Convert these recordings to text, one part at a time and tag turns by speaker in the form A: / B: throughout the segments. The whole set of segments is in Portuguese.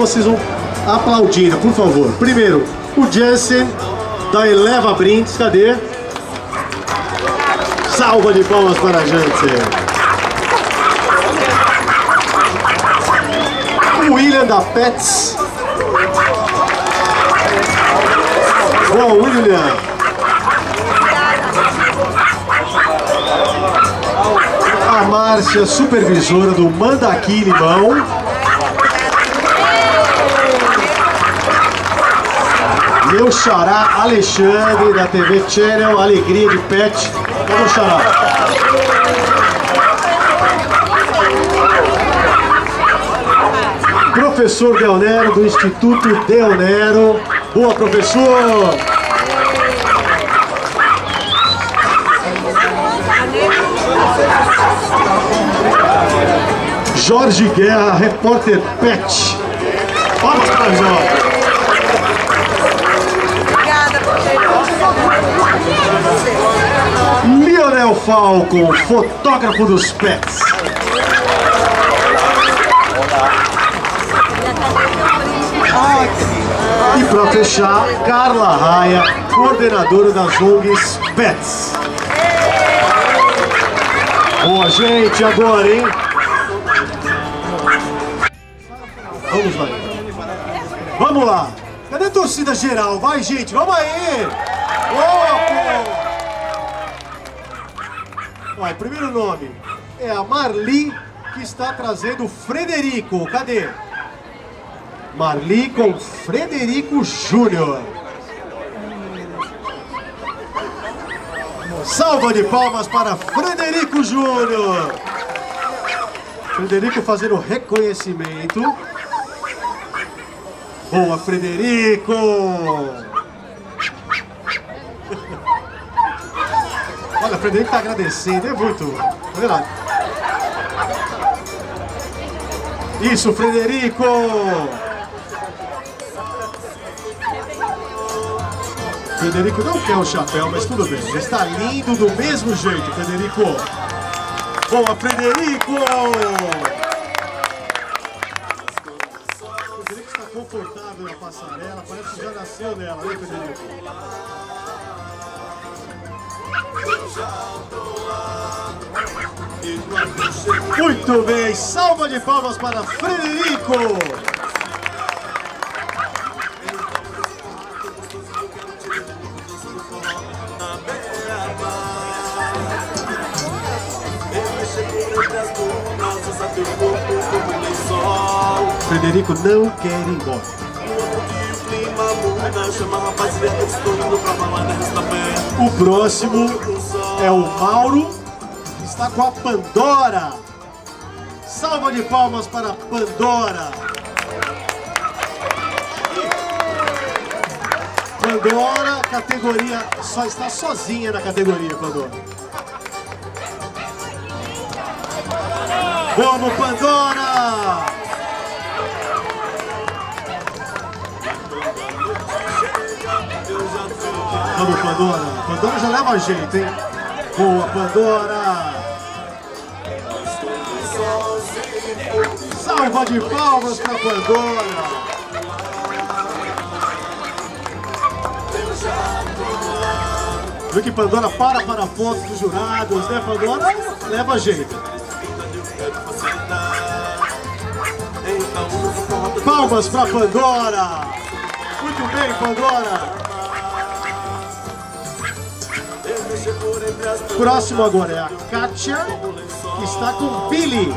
A: vocês vão aplaudindo, por favor. Primeiro, o Jensen da Eleva Brindes, cadê? Salva de palmas para a Jensen. O William da Pets. Boa, William. A Márcia, supervisora do Mandaqui Limão. Meu xará Alexandre, da TV Channel, Alegria de Pet. O xará? Professor Del Nero, do Instituto Del Nero. Boa, professor! Jorge Guerra, repórter Pet. Palmas para Jorge. Lionel Falcon, fotógrafo dos pets. E para fechar, Carla Raia, coordenadora das ONGs Pets. Boa, gente, agora, hein? Vamos lá. Vamos lá. Cadê a torcida geral? Vai, gente, vamos aí! Louco! Vai, primeiro nome é a Marli, que está trazendo o Frederico. Cadê? Marli com Frederico Júnior. Salva de palmas para Frederico Júnior. Frederico fazendo reconhecimento. Boa, Frederico! Olha, o Frederico tá agradecendo, é muito. Vendo? Isso, Frederico! Frederico não quer o chapéu, mas tudo bem. Está lindo do mesmo jeito, Frederico. Boa, Frederico! Frederico está confortável na passarela, parece que já nasceu nela, né, Frederico? Muito bem, salva de palmas para Frederico! Frederico não quer ir embora. O próximo é o Mauro, que está com a Pandora. Salva de palmas para Pandora. Pandora, categoria, só está sozinha na categoria, Pandora. Vamos, Pandora! Vamos, Pandora. Pandora já leva jeito, hein? Boa, Pandora! Salva de palmas para Pandora! Viu que Pandora para para fotos dos jurados, né, Pandora? Leva jeito. Palmas para Pandora! Muito bem, Pandora! Próximo agora é a Kátia, que está com Billy.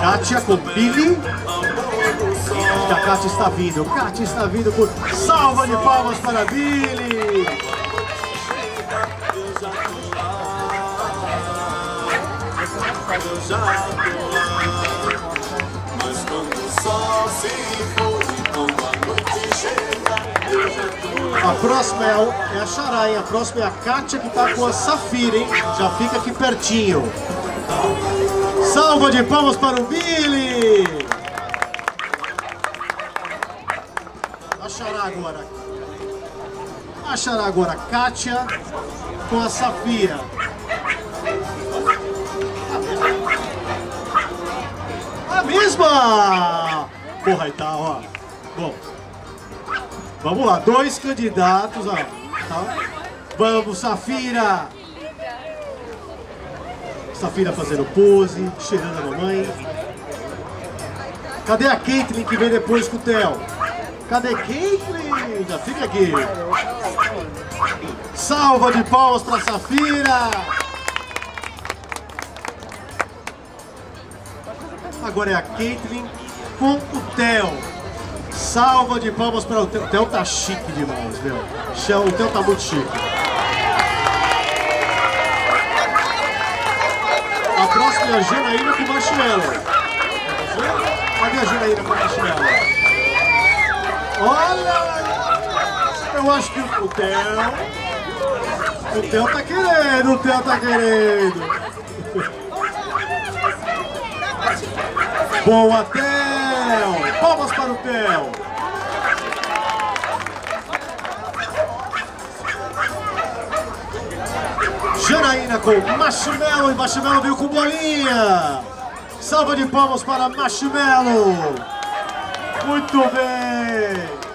A: Kátia com Billy. Que a Kátia está vindo. Kátia está vindo por salva de palmas para Billy.
B: Mas quando o sol se for e a noite chega, eu já tô
A: a próxima é a Xarai, é a próxima é a Kátia que tá com a Safira, hein? Já fica aqui pertinho. Salva de palmas para o Billy! A Xará agora. A Xará agora, Kátia com a Safira. A mesma! Porra, e tá, ó. Bom vamos lá, dois candidatos, ó. Tá? Vamos, Safira! Safira fazendo pose, cheirando a mamãe. Cadê a Caitlyn que vem depois com o Theo? Cadê Caitlyn? Já fica aqui. Salva de palmas pra Safira! Agora é a Caitlyn com o Theo. Salva de palmas para o Theo. O Theo tá chique demais, meu. O Theo tá muito chique. A próxima é a Janaína com Marshmallow. Cadê a Janaína com Marshmallow? Olha! Eu acho que o Theo... O Theo tá querendo, o Theo tá querendo. Boa, Theo! Palmas para o Theo! Janaína com Marshmallow e Marshmallow veio com bolinha! Salva de palmas para Marshmallow! Muito bem!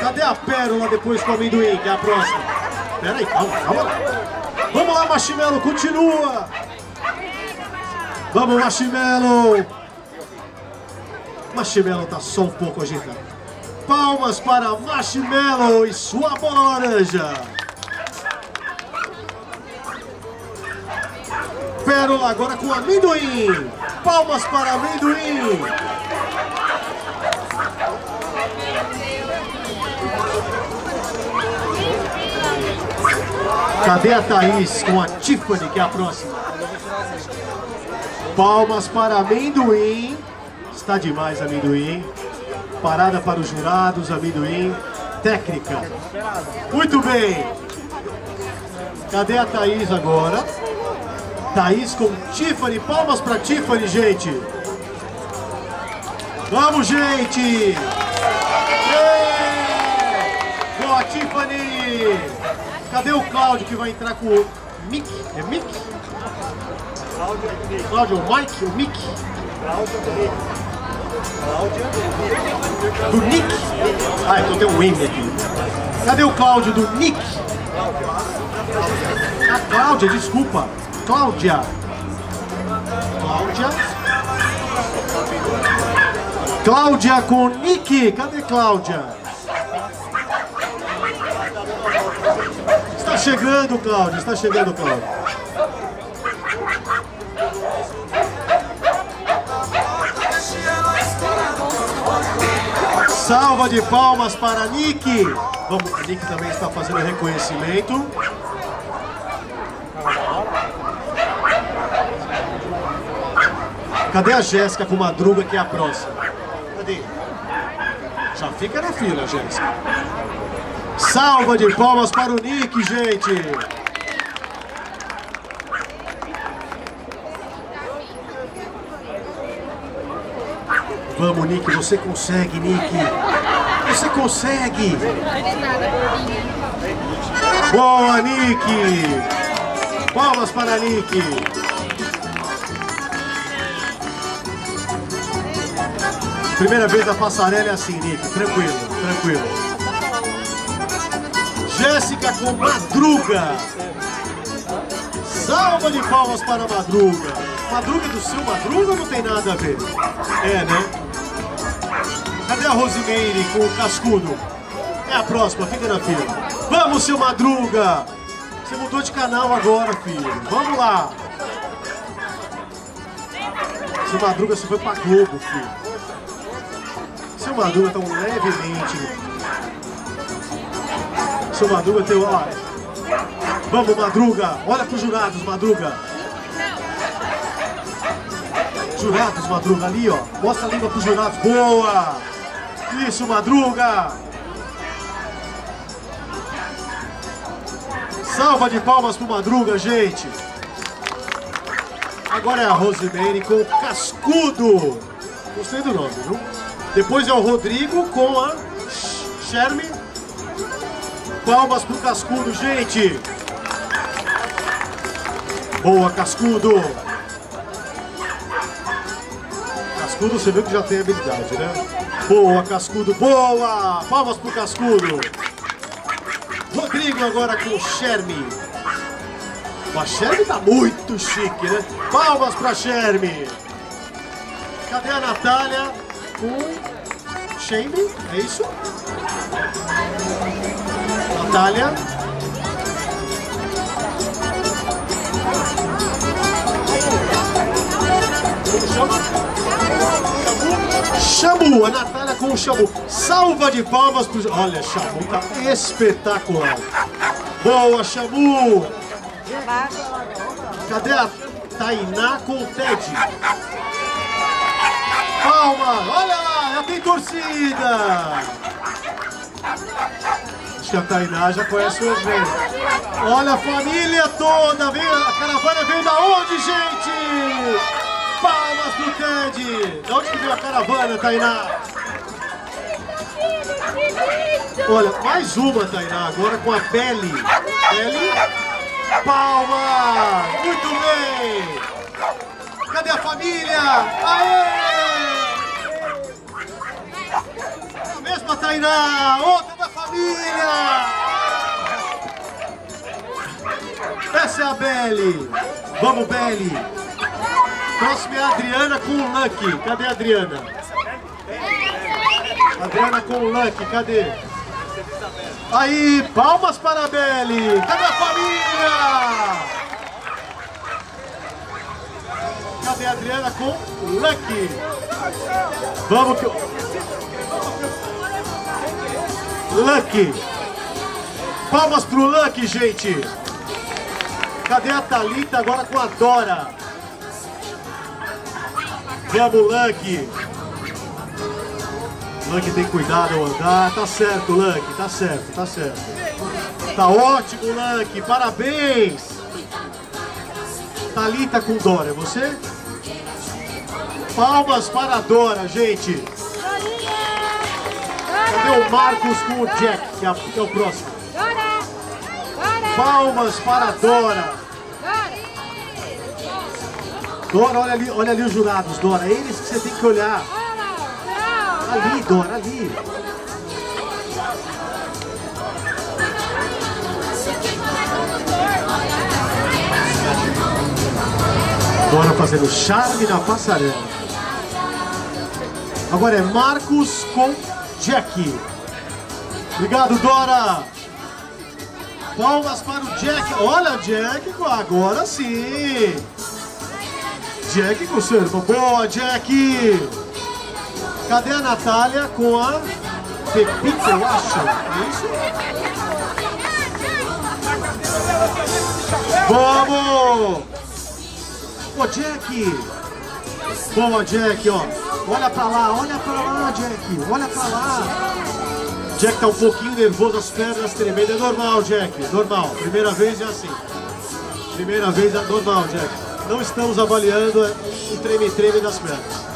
A: Cadê a pérola depois com o amendoim, que é a próxima? Pera aí, calma, calma lá. Vamos lá, Marshmallow, continua! Vamos, Marshmallow! Marshmallow tá só um pouco agitado. Palmas para Marshmallow e sua bola laranja. Pérola agora com amendoim. Palmas para amendoim. Cadê a Thaís com a Tiffany, que é a próxima? Palmas para amendoim. Está demais, amendoim. Parada para os jurados, amendoim. Técnica. Muito bem. Cadê a Thaís agora? Thaís com Tiffany. Palmas para Tiffany, gente. Vamos, gente. Boa, Tiffany. Cadê o Cláudio que vai entrar com o Mick? É Mick? Cláudio, o Mike, o Mick? Cláudio, o Mick. Do Nick. Ah, então tem um M aqui. Cadê o Cláudio do Nick? A Cláudia, desculpa. Cláudia. Cláudia. Cláudia com Nick. Cadê Cláudia? Está chegando, Cláudia. Está chegando, Cláudia. Salva de palmas para Nick. Vamos, a Nick também está fazendo reconhecimento. Cadê a Jéssica com Madruga, que é a próxima? Cadê? Já fica na fila, Jéssica. Salva de palmas para o Nick, gente. Vamos, Nick, você consegue, Nick. Você consegue. Boa, Nick. Palmas para Nick. Primeira vez na passarela é assim, Nick. Tranquilo, tranquilo. Jéssica com Madruga. Salva de palmas para Madruga. Madruga do seu Madruga não tem nada a ver? É, né? Cadê a Rosimeire com o cascudo? É a próxima, fica na fila. Vamos, seu Madruga! Você mudou de canal agora, filho. Vamos lá. Seu Madruga, você foi pra Globo, filho. Seu Madruga tão levemente. Seu Madruga tem... Ó, vamos, Madruga. Olha pros jurados, Madruga. Jurados, Madruga, ali, ó. Mostra a língua pros jurados. Boa! Isso, Madruga! Salva de palmas pro Madruga, gente! Agora é a Rosemary com o Cascudo. Gostei do nome, viu? Depois é o Rodrigo com a Sherme. Palmas pro Cascudo, gente! Boa, Cascudo! Cascudo, você viu que já tem habilidade, né? Boa, Cascudo, boa! Palmas pro Cascudo! Rodrigo agora com o Sherme. O Sherme tá muito chique, né? Palmas pra Sherme! Cadê a Natália? Com Sherme, é isso? Natália. Xamu, a Natália com o Xamu. Salva de palmas pro... Olha, Xamu tá espetacular. Boa, Xamu. Cadê a Tainá com o Ted? Palma, olha lá, já tem torcida. Acho que a Tainá já conhece o evento. Olha a família toda, vem, a caravana veio da onde, gente? Ted! De onde que veio a caravana, Tainá? Olha, mais uma, Tainá, agora com a Belly. Belly, palmas! Muito bem! Cadê a família? Aê! A mesma Tainá, outra da família! Essa é a Belly! Vamos, Belly! Próxima é a Adriana com o Lucky. Cadê a Adriana? Adriana com o Lucky, cadê? Aí, palmas para a Belly! Cadê a família? Cadê a Adriana com o Lucky? Vamos que... Lucky! Palmas pro Lucky, gente! Cadê a Thalita agora com a Dora? Vamos, Lucky! Lucky tem cuidado ao andar. Tá certo, Lucky, tá certo, tá certo. Tá ótimo, Lucky, parabéns! Thalita com Dora, é você? Palmas para a Dora, gente! Cadê o Marcos com o Jack, que é, que é o próximo? Palmas para a! Dora!
C: Dora,
A: olha ali, olha ali os jurados, Dora. É eles que você tem que olhar. Ali, Dora, ali. Dora fazendo charme na passarela. Agora é Marcos com Jack. Obrigado, Dora. Palmas para o Jack. Olha, Jack, agora sim. Jack seu irmão. Boa, Jack. Cadê a Natália com a Pepita, eu acho? É isso? Vamos! Ô, Jack! Boa, Jack, ó. Olha pra lá, olha pra lá, Jack. Olha pra lá. Jack tá um pouquinho nervoso, as pernas tremendo. É normal, Jack. Normal. Primeira vez é assim. Primeira vez é normal, Jack. Não estamos avaliando o treme-treme das pernas.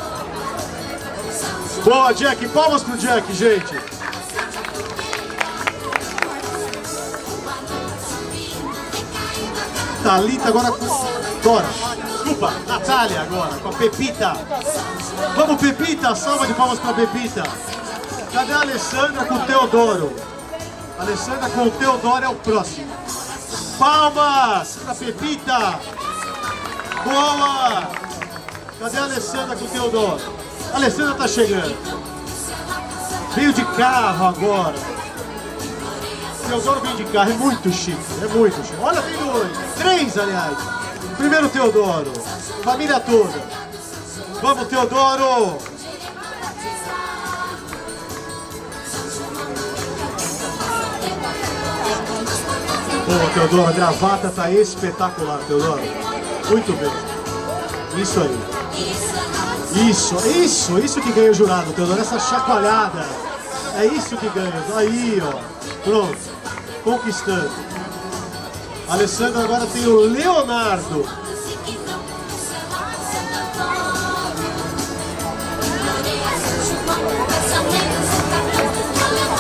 A: Boa, Jack. Palmas pro Jack, gente. Thalita agora com Dora. Desculpa, Natália agora, com a Pepita. Vamos, Pepita. Salva de palmas pra Pepita. Cadê a Alessandra com o Teodoro? A Alessandra com o Teodoro é o próximo. Palmas pra Pepita. Boa. Cadê a Alessandra com o Teodoro? A Alessandra tá chegando. Veio de carro agora. Teodoro vem de carro, é muito chique, é muito chique. Olha, tem dois, três, aliás. Primeiro Teodoro, família toda. Vamos, Teodoro! Boa, Teodoro, a gravata tá espetacular, Teodoro. Muito bem. Isso aí. Isso, isso, isso que ganha o jurado, Teodoro, essa chacoalhada. É isso que ganha. Aí, ó. Pronto. Conquistando. Alessandro agora tem o Leonardo.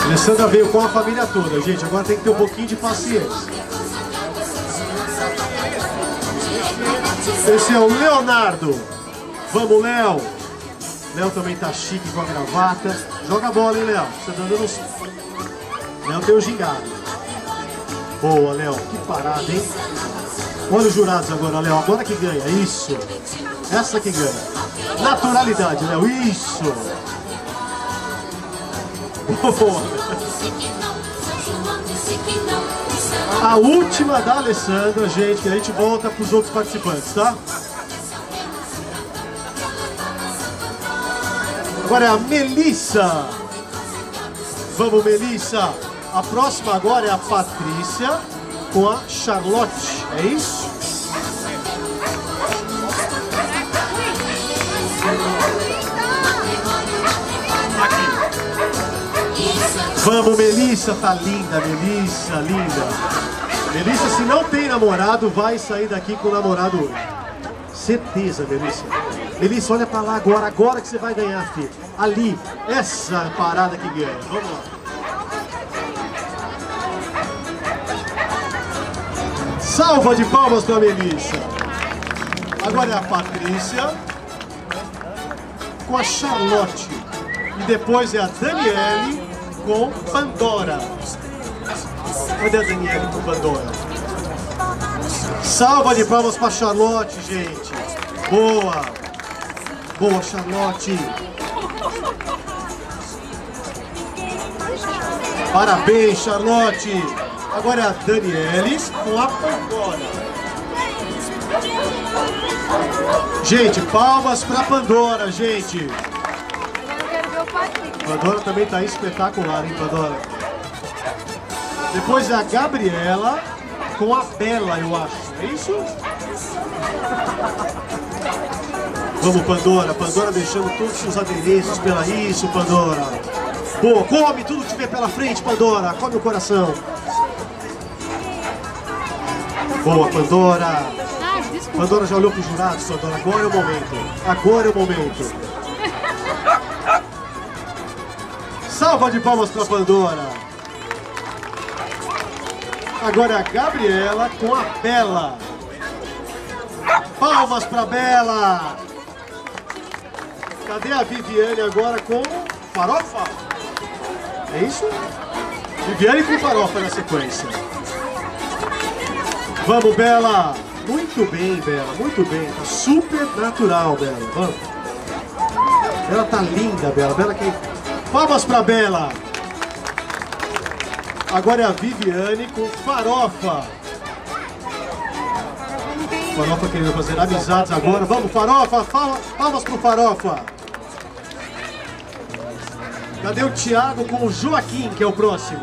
A: Alessandra veio com a família toda, gente. Agora tem que ter um pouquinho de paciência. Esse é o Leonardo. Vamos, Léo. Léo também tá chique com a gravata. Joga a bola, hein, Léo? Você tá dando uns... Léo o gingado. Boa, Léo. Que parada, hein? Olha os jurados agora, Léo. Agora que ganha. Isso. Essa que ganha. Naturalidade, Léo. Isso. Boa. A última da Alessandra, gente, a gente volta para os outros participantes, tá? Agora é a Melissa. Vamos, Melissa. A próxima agora é a Patrícia com a Charlotte. É isso? Vamos, Melissa. Tá linda, Melissa, linda. Melissa, se não tem namorado, vai sair daqui com o namorado hoje. Certeza, Melissa. Melissa, olha pra lá agora, agora que você vai ganhar, filho. Ali, essa parada que ganha. Vamos lá. Salva de palmas pra Melissa. Agora é a Patrícia com a Charlotte. E depois é a Daniele com Pandora. Cadê a Daniele com Pandora? Salva de palmas pra Charlotte, gente. Boa. Boa, Charlotte. Parabéns, Charlotte. Agora é a Daniele com a Pandora. Gente, palmas pra Pandora, gente. Pandora também tá espetacular, hein, Pandora? Depois é a Gabriela com a Bela, eu acho. É isso? Vamos, Pandora. Pandora deixando todos os adereços pela isso, Pandora. Boa, come tudo que tiver pela frente, Pandora. Come o coração. Boa, Pandora.
C: Ah.
A: Pandora já olhou para os jurados, Pandora. Agora é o momento. Agora é o momento. Salva de palmas para Pandora. Agora é a Gabriela com a Bela. Palmas para Bela. Cadê a Viviane agora com farofa? É isso? Viviane com farofa na sequência. Vamos, Bela! Muito bem, Bela, muito bem. Tá super natural, Bela. Vamos. Ela tá linda, Bela. Bela que... Palmas pra Bela! Agora é a Viviane com farofa. Farofa querendo fazer amizades agora. Vamos, farofa! Palmas pro farofa! Cadê o Thiago com o Joaquim, que é o próximo?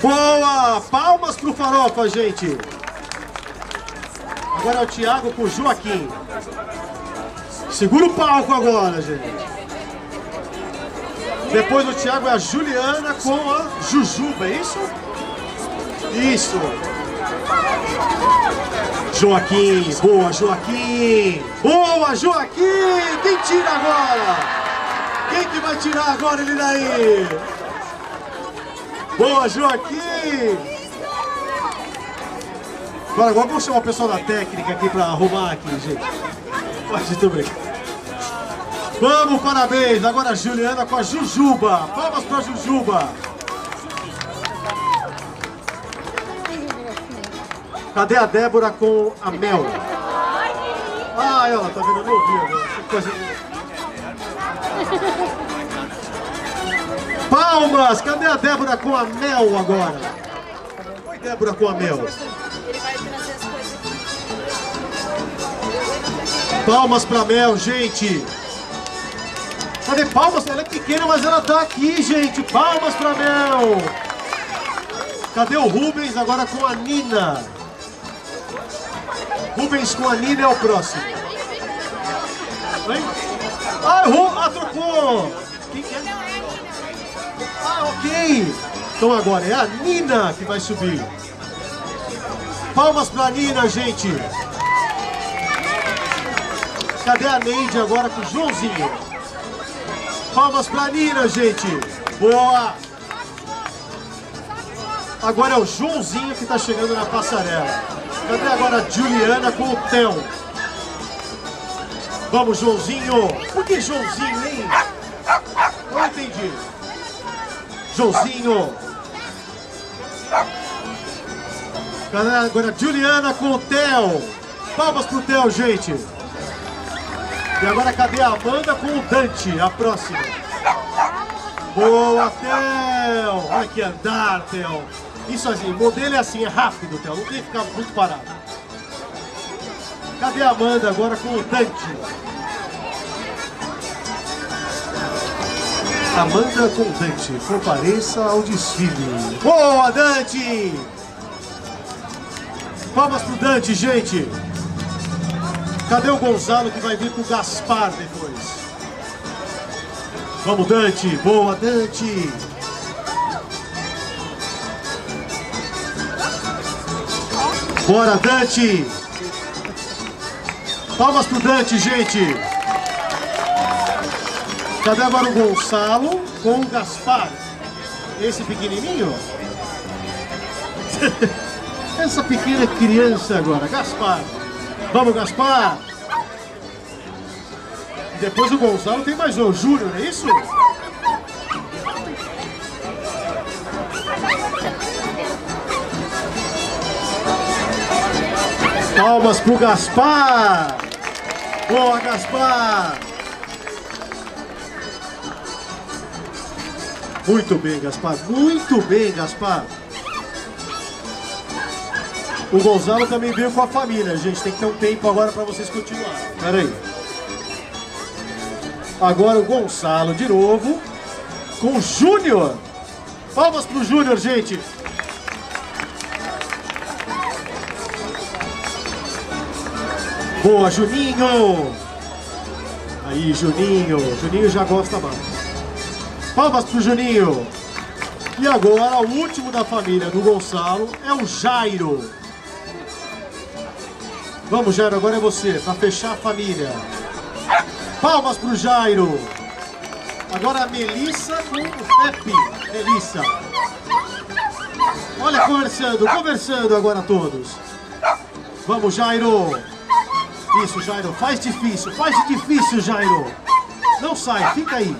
A: Boa! Palmas pro Farofa, gente! Agora é o Thiago com o Joaquim. Segura o palco agora, gente. Depois do Thiago é a Juliana com a Jujuba, é isso? Isso! Joaquim, boa Joaquim! Boa Joaquim! Quem tira agora? Quem que vai tirar agora ele daí? Boa, Joaquim! Agora, agora vamos chamar o pessoal da técnica aqui pra arrumar aqui, gente. Pode, tô brincando. Vamos, parabéns! Agora a Juliana com a Jujuba. Palmas pra Jujuba. Cadê a Débora com a Mel? Ai, ó, tá vendo? Eu não ouvi agora. Palmas! Cadê a Débora com a Mel agora? Oi, Débora com a Mel. Palmas pra Mel, gente. Cadê palmas? Ela é pequena, mas ela tá aqui, gente. Palmas pra Mel. Cadê o Rubens agora com a Nina? Rubens com a Nina é o próximo. Ah, errou! Ah, trocou! Quem que é? Ah, ok! Então agora é a Nina que vai subir. Palmas pra Nina, gente! Cadê a Neide agora com o Joãozinho? Palmas pra Nina, gente! Boa! Agora é o Joãozinho que tá chegando na passarela. Cadê agora a Juliana com o Theo? Vamos, Joãozinho. Por que Joãozinho, hein? Não entendi. Joãozinho. Galera, agora Juliana com o Theo. Palmas pro Theo, gente. E agora cadê a Amanda com o Dante? A próxima. Boa, Theo. Olha que andar, Theo. Isso assim, modelo é assim, é rápido, Theo. Não tem que ficar muito parado. Cadê a Amanda agora com o Dante? Amanda com Dante, compareça ao desfile. Boa, Dante! Palmas pro Dante, gente. Cadê o Gonzalo que vai vir com o Gaspar depois? Vamos, Dante. Boa, Dante. Bora, Dante. Palmas pro Dante, gente. Cadê agora o Gonçalo com o Gaspar? Esse pequenininho? Essa pequena criança agora, Gaspar. Vamos, Gaspar. Depois o Gonçalo tem mais um, Júnior, é isso? Palmas pro Gaspar. Boa, Gaspar. Muito bem, Gaspar. Muito bem, Gaspar. O Gonzalo também veio com a família, gente. Tem que ter um tempo agora para vocês continuarem. Pera aí. Agora o Gonçalo de novo. Com o Júnior. Palmas pro Júnior, gente. Boa, Juninho. Aí, Juninho. Juninho já gosta mais. Palmas pro Juninho. E agora, o último da família do Gonçalo é o Jairo. Vamos, Jairo, agora é você, para fechar a família. Palmas pro Jairo. Agora a Melissa com o Pepe. Melissa. Olha, conversando, conversando agora todos. Vamos, Jairo. Isso, Jairo, faz difícil, faz difícil, Jairo. Não sai, fica aí.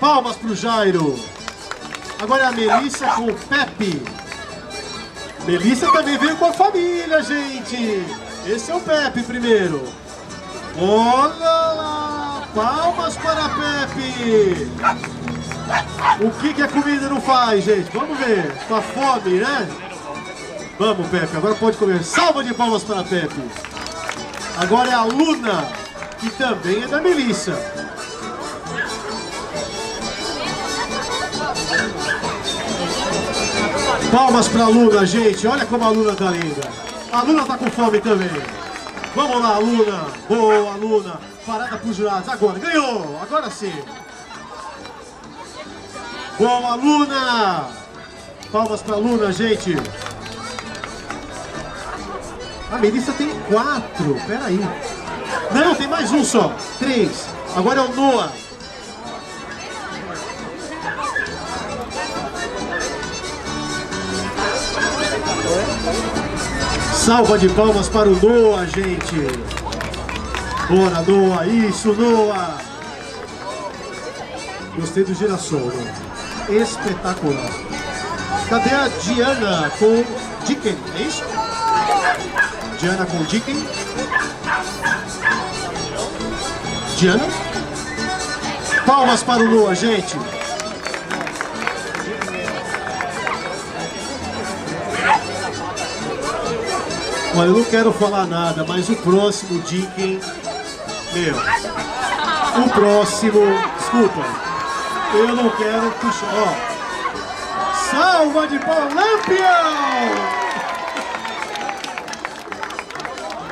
A: Palmas pro Jairo. Agora é a Melissa com o Pepe. Melissa também veio com a família, gente. Esse é o Pepe primeiro. Olha lá, palmas para Pepe. O que, que a comida não faz, gente? Vamos ver. Com fome, né? Vamos, Pepe, agora pode comer. Salva de palmas para Pepe. Agora é a Luna, que também é da Melissa. Palmas pra Luna, gente. Olha como a Luna tá linda. A Luna tá com fome também. Vamos lá, Luna. Boa, Luna. Parada pros jurados. Agora, ganhou. Agora sim. Boa, Luna. Palmas pra Luna, gente. A Melissa tem quatro. Pera aí. Não, tem mais um só. Três. Agora é o Noah. Salva de palmas para o Noah, gente. Bora, Noah. Isso, Noah. Gostei do girassol. Espetacular. Cadê a Diana com Dicken? É isso? Diana com Dicken. Diana. Palmas para o Noah, gente. Olha, eu não quero falar nada, mas o próximo Dicken, meu, o próximo, desculpa, eu não quero puxar, ó, salva de pau, Lampião!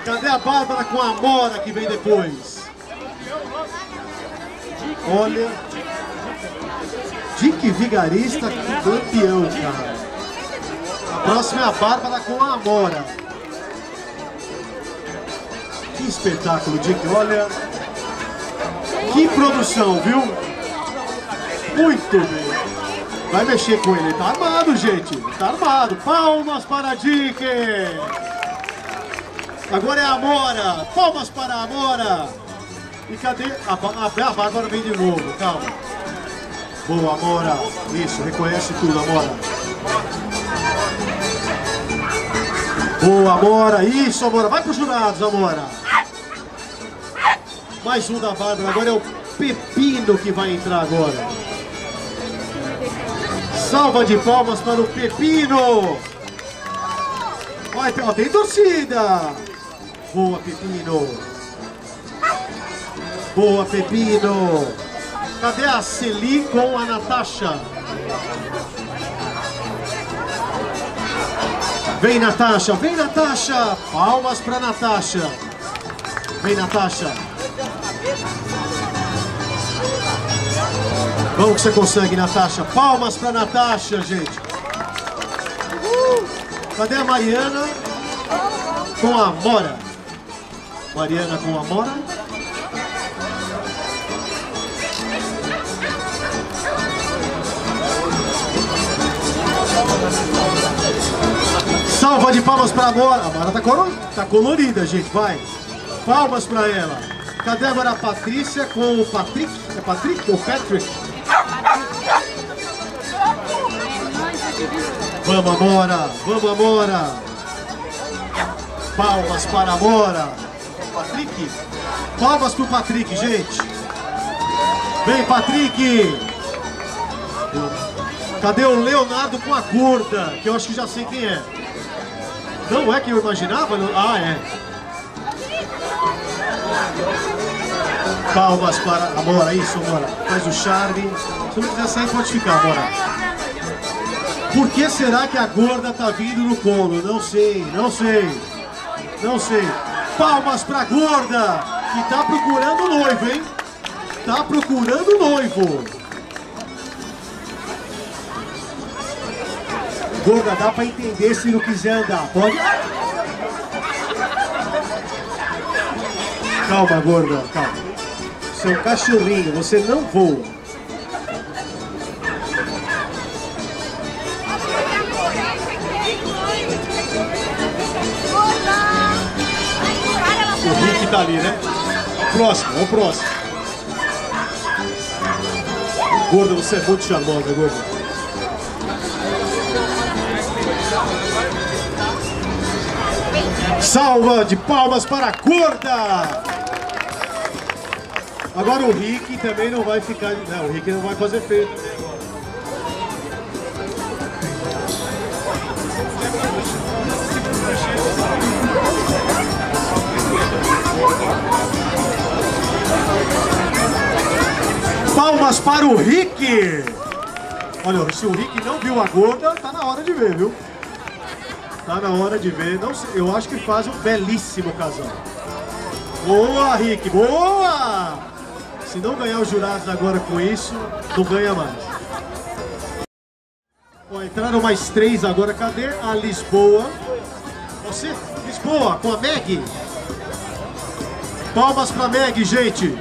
A: Cadê a Bárbara com a Amora que vem depois? Olha, Dick Vigarista com Lampião, cara. A próxima é a Bárbara com a Amora. Espetáculo, Dick. Olha, que produção, viu? Muito bem. Vai mexer com ele. Tá armado, gente. Tá armado. Palmas para Dick. Agora é a Amora. Palmas para a Amora. E cadê? A, a, a Bárbara vem de novo, calma. Boa, Amora. Isso, reconhece tudo, Amora. Boa, Amora. Isso, Amora. Vai para os jurados, Amora. Mais um da Bárbara. Agora é o Pepino que vai entrar agora. Salva de palmas para o Pepino. Vai, ó, tem torcida. Boa, Pepino. Boa, Pepino. Cadê a Celi com a Natasha? Vem, Natasha. Vem, Natasha. Palmas para Natasha. Vem, Natasha. Vamos que você consegue, Natasha. Palmas para Natasha, gente. Cadê a Mariana com a Mora? Mariana com a Mora. Salva de palmas para a Mora. A Mora tá, tá colorida, gente. Vai. Palmas para ela. Cadê agora a Patrícia com o Patrick? É Patrick ou Patrick? Vamos, Amora! Vamos, Amora! Palmas para a Amora! Patrick! Palmas para o Patrick, gente! Vem, Patrick! Cadê o Leonardo com a gorda? Que eu acho que já sei quem é. Não é quem eu imaginava? Ah, é. Palmas para a Amora, isso, Amora. Faz o charme. Se não quiser sair, pode ficar, Amora. Por que será que a gorda tá vindo no colo? Não sei, não sei. Não sei. Palmas pra gorda, que tá procurando noivo, hein? Tá procurando noivo. Gorda, dá pra entender se não quiser andar. Pode? Calma, gorda, calma. Um cachorrinho, você não voa. O Rick tá ali, né? Próximo, o próximo. Gorda, você é muito charmosa, gorda. Salva de palmas para a gorda! Agora o Rick também não vai ficar. Não, o Rick não vai fazer feio. Palmas para o Rick! Olha, se o Rick não viu a gorda, tá na hora de ver, viu? Tá na hora de ver. Não eu acho que faz um belíssimo casal. Boa, Rick, boa! Se não ganhar os jurados agora com isso, não ganha mais. Ó, entraram mais três agora. Cadê a Lisboa? Você? Lisboa, com a Meg. Palmas pra Meg, gente.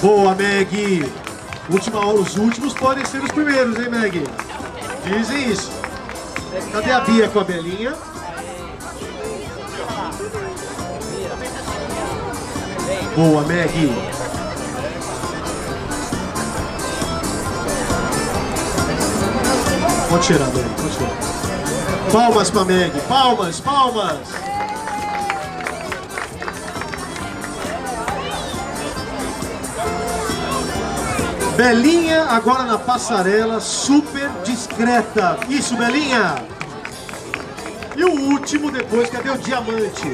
A: Boa, Meg. Última hora, os últimos podem ser os primeiros, hein, Meg? Dizem isso. Cadê a Bia com a Belinha? Boa, Meg. Pode tirar, Meg, pode tirar. Palmas pra Meg, palmas, palmas. Belinha agora na passarela, super discreta. Isso, Belinha. E o último depois, cadê o diamante?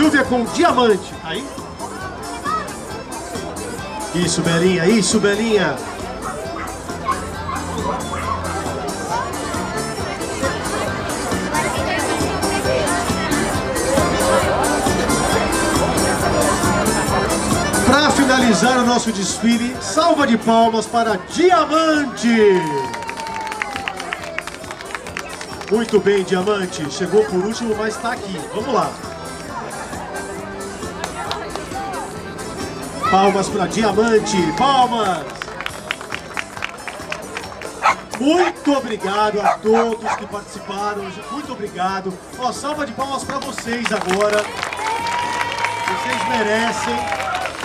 A: Silvia com diamante. Aí. Isso, Belinha, isso, Belinha. Para finalizar o nosso desfile, salva de palmas para Diamante. Muito bem, Diamante. Chegou por último, mas está aqui. Vamos lá. Palmas para Diamante. Palmas. Muito obrigado a todos que participaram. Muito obrigado. Ó, salva de palmas para vocês agora. Vocês merecem.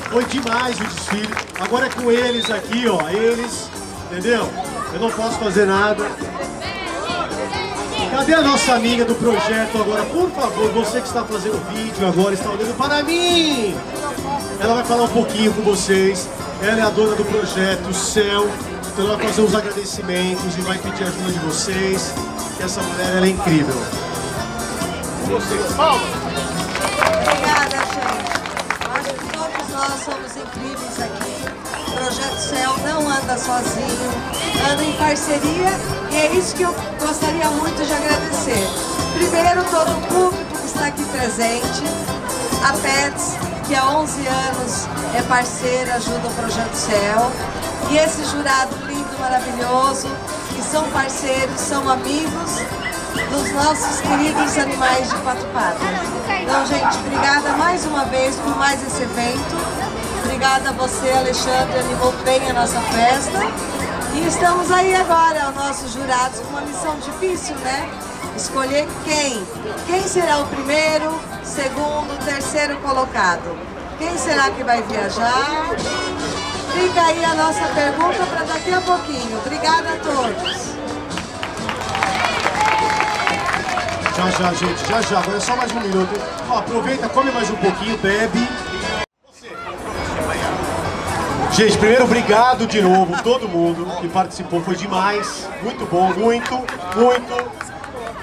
A: Foi demais o desfile. Agora é com eles aqui, ó. Eles, entendeu? Eu não posso fazer nada. Cadê a nossa amiga do projeto agora? Por favor, você que está fazendo vídeo agora, está olhando para mim. Ela vai falar um pouquinho com vocês. Ela é a dona do projeto Céu. Então ela vai fazer uns agradecimentos e vai pedir ajuda de vocês. Que essa mulher ela é incrível. Vocês, palmas!
D: Obrigada, gente. Acho que todos nós somos incríveis aqui. O Projeto Céu não anda sozinho, anda em parceria e é isso que eu gostaria muito de agradecer. Presente, a PETS, que há 11 anos é parceira, ajuda o Projeto Céu, e esse jurado lindo, maravilhoso, que são parceiros, são amigos dos nossos queridos animais de quatro patas. Então, gente, obrigada mais uma vez por mais esse evento. Obrigada a você, Alexandre, animou bem a nossa festa. E estamos aí agora, os nossos jurados, com uma missão difícil, né? Escolher quem? Quem será o primeiro, segundo, terceiro colocado? Quem será que vai viajar? Fica aí a nossa pergunta para daqui a pouquinho. Obrigada a todos.
A: Já, já, gente, já, já. Agora é só mais um minuto. Ó, aproveita, come mais um pouquinho, bebe. Gente, primeiro, obrigado de novo, todo mundo que participou. Foi demais. Muito bom, muito, muito.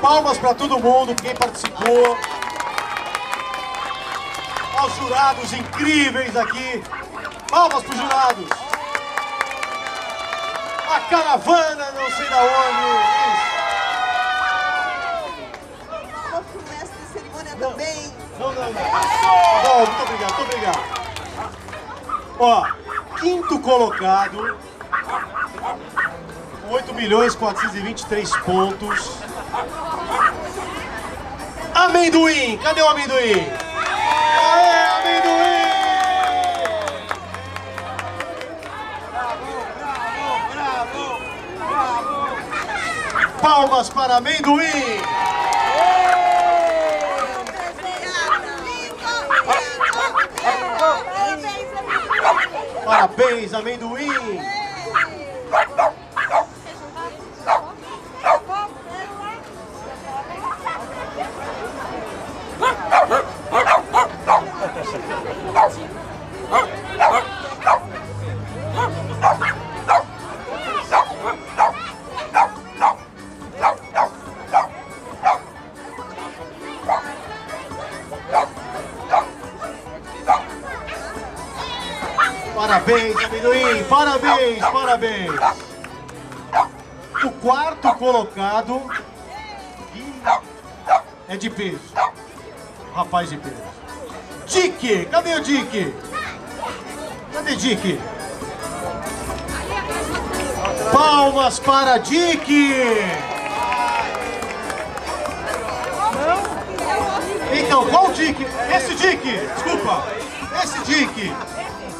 A: Palmas para todo mundo, quem participou. Aos jurados incríveis aqui. Palmas para os jurados. A caravana, não sei da onde.
D: Nosso mestre de cerimônia também.
A: Não, não, não. Bom, muito obrigado, muito obrigado. Ó, quinto colocado, 8 milhões 423 pontos. Amendoim, cadê o amendoim? Aê, amendoim! Palmas para amendoim! Parabéns, amendoim! O quarto colocado é de peso. Rapaz de peso. Dick! Cadê o Dick? Cadê Dick? Palmas para Dick! Então, qual Dick? Esse Dick! Desculpa! Esse Dick!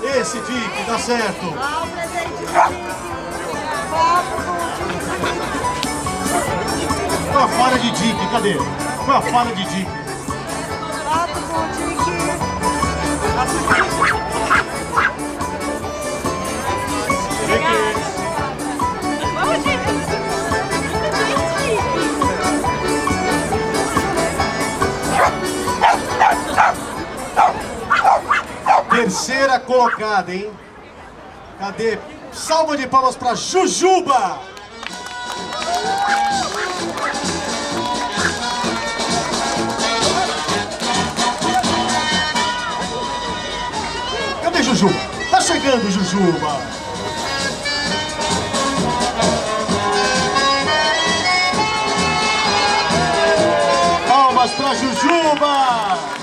A: Esse Dick, dá certo! Qual a falha de Dick? Cadê? Qual a falha de
D: com Dick.
A: Terceira colocada, hein? Cadê? Salva de palmas para Jujuba! Chegando, Jujuba! Palmas para Jujuba!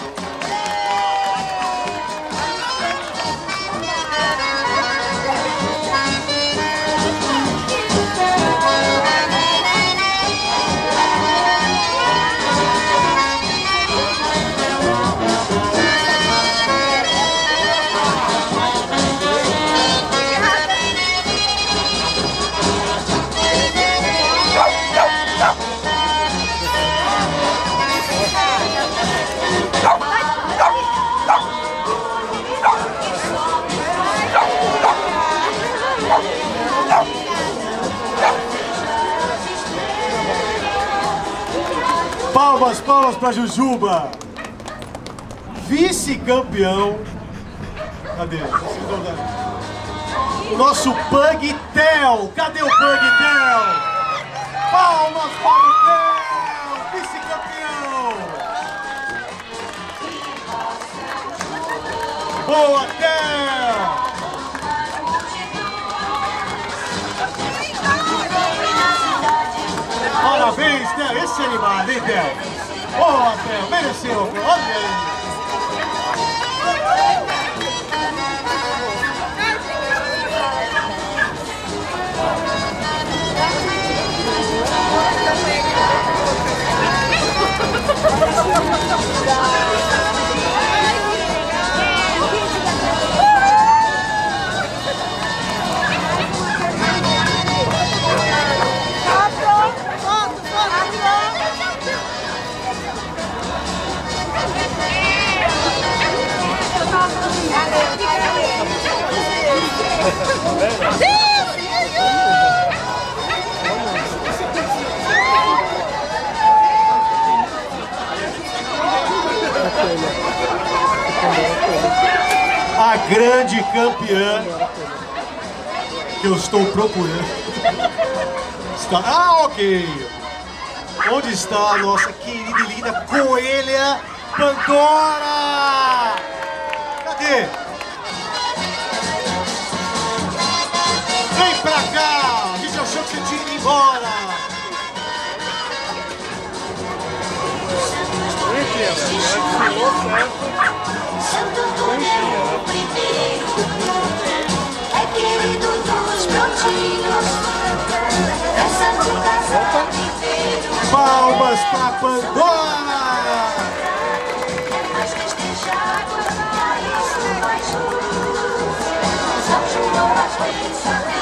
A: Palmas, palmas pra Jujuba. Vice-campeão. Cadê? Nosso Pug Tel. Cadê o Pug Tel? Palmas para o Tel, vice-campeão. Boa, Parabéns, Tel. Esse é animado, hein, Tel? Boa, Tel. Mereceu, Tel. Olha aí. A grande campeã que eu estou procurando. Está... Ah, ok. Onde está a nossa querida e linda coelha Pandora? Cadê? Vem pra cá! A gente achou que você tinha ido embora.
E: É querido dos prontinhos Essa de casa inteiro
A: Palmas pra Pandora!
E: É mais festejado mais mais juros São João batizou Jesus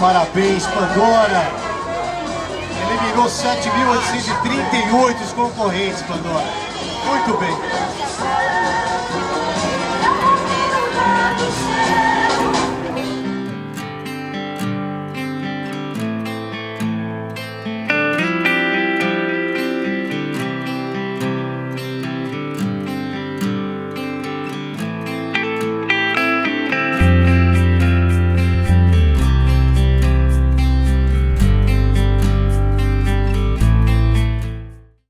A: Parabéns, Pandora! Eliminou 7.838 concorrentes, Pandora. Muito bem.